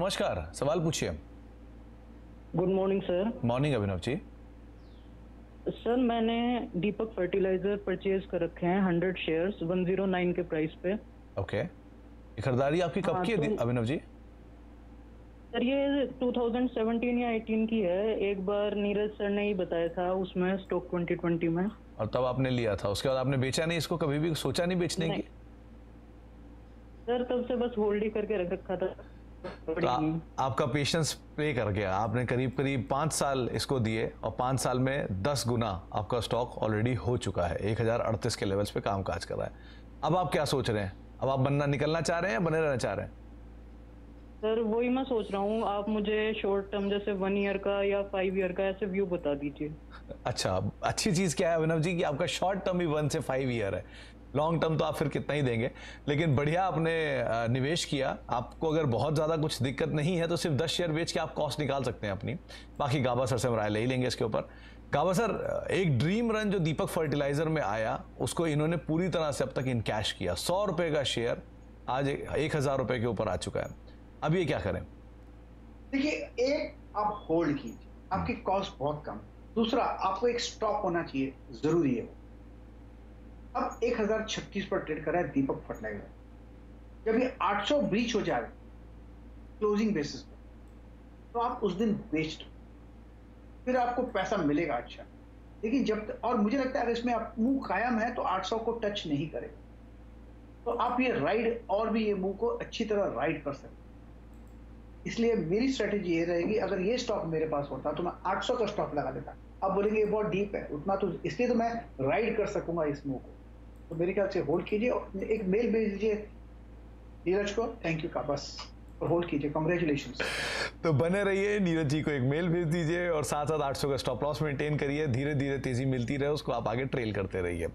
नमस्कार सवाल पूछिए। Good morning sir morning Abhinav ji. Sir मैंने दीपक फर्टिलाइज़र परचेज कर रखे हैं hundred shares one zero nine के प्राइस पे। ओके ये खरीदारी आपकी कब हाँ, की है तो- अभिनव जी? सर ये 2017 या 18 की है। एक बार नीरज सर ने ही बताया था उसमें स्टॉक 2020 में। और तब आपने लिया था। उसके बाद आपने बेचा नहीं इसको कभी भी सोचा नहीं बेचने नहीं। की सर तब से बस होल्ड ही करके रख रखा था। तो आ, आपका पेशेंस पे कर गया। आपने करीब करीब पाँच साल इसको दिए और पाँच साल में दस गुना आपका स्टॉक ऑलरेडी हो चुका है। एक हज़ार अड़तीस के लेवल्स पे काम काज कर रहा है। अब आप क्या सोच रहे हैं? अब आप बनना निकलना चाह रहे हैं या बने रहना चाह रहे हैं? सर वही मैं सोच रहा हूँ। आप मुझे शॉर्ट टर्म जैसे वन ईयर का या फाइव ईयर का ऐसे व्यू बता दीजिए। अच्छा अच्छी चीज़ क्या है अभिनव जी कि आपका शॉर्ट टर्म ही वन से फाइव ईयर है। लॉन्ग टर्म तो आप फिर कितना ही देंगे। लेकिन बढ़िया आपने निवेश किया। आपको अगर बहुत ज़्यादा कुछ दिक्कत नहीं है तो सिर्फ़ दस शेयर बेच के आप कॉस्ट निकाल सकते हैं अपनी। बाकी गाबा सर से हम राय ले ही लेंगे इसके ऊपर। गाबा सर, एक ड्रीम रन जो दीपक फर्टिलाइज़र में आया, उसको इन्होंने पूरी तरह से अब तक इनकैश किया। सौ रुपए का शेयर आज एक हज़ार रुपए के ऊपर आ चुका है। अब ये क्या करें? देखिए, एक आप होल्ड कीजिए। आपकी कॉस्ट बहुत कम। दूसरा, आपको एक स्टॉक होना चाहिए। ज़रूरी है अब एक हज़ार छत्तीस पर ट्रेड कर रहा है दीपक फर्टिलाइज़र जब ये 800 ब्रीच हो जाए क्लोजिंग बेसिस पर तो आप उस दिन दो फिर आपको पैसा मिलेगा अच्छा। लेकिन जब तक, और मुझे लगता है अगर इसमें आप मुँह कायम है तो 800 को टच नहीं करेगा। तो आप ये राइड और भी ये मुँह को अच्छी तरह राइड कर सकते इसलिए मेरी स्ट्रेटेजी ये रहेगी, अगर ये स्टॉक मेरे पास होता तो मैं 800 का स्टॉक लगा देता अब बोलेंगे, ये बहुत डीप है, उतना तो इसलिए तो मैं राइड कर सकूँगा इस मुँह को। तो मेरे ख्याल से होल्ड कीजिए और एक मेल भेज दीजिए नीरज को। थैंक यू का बस और होल्ड कीजिए। कॉन्ग्रेचुलेशन तो बने रहिए, नीरज जी को एक मेल भेज दीजिए और साथ साथ 800 का स्टॉप लॉस मेंटेन करिए। धीरे धीरे तेज़ी मिलती रहे, उसको आप आगे ट्रेल करते रहिए।